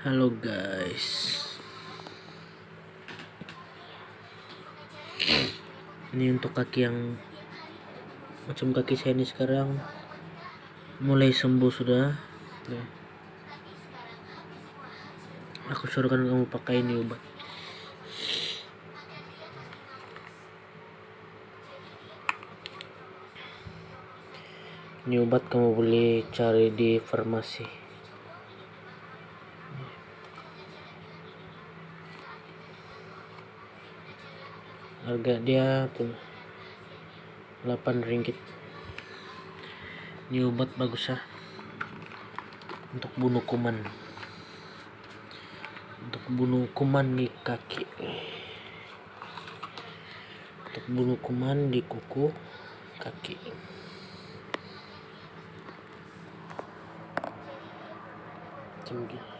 Halo guys. Ini untuk kaki yang Macam kaki saya ini sekarang. Mulai sembuh sudah. Aku suruhkan kamu pakai ini obat. Ini obat kamu boleh cari di farmasi harga dia tuh 8 ringgit. Ini obat bagus ya untuk bunuh kuman. Untuk bunuh kuman di kaki. Untuk bunuh kuman di kuku kaki. Macam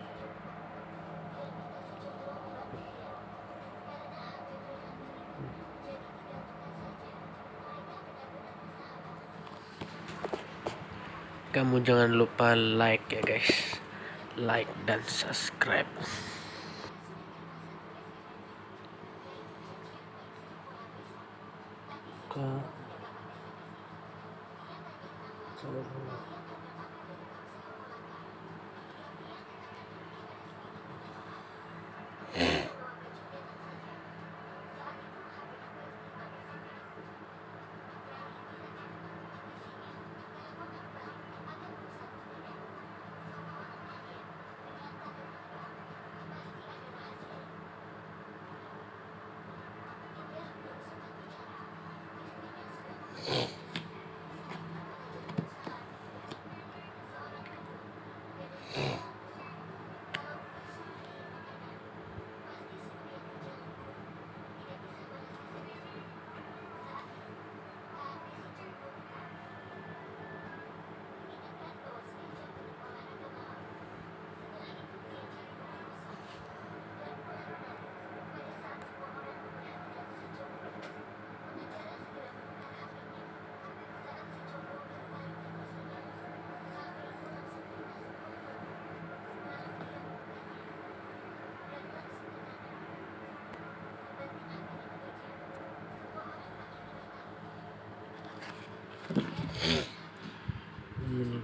kamu jangan lupa like ya guys. Like dan subscribe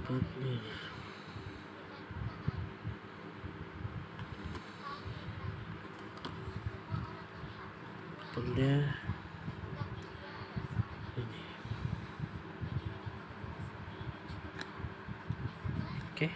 Perdah ini oke okay.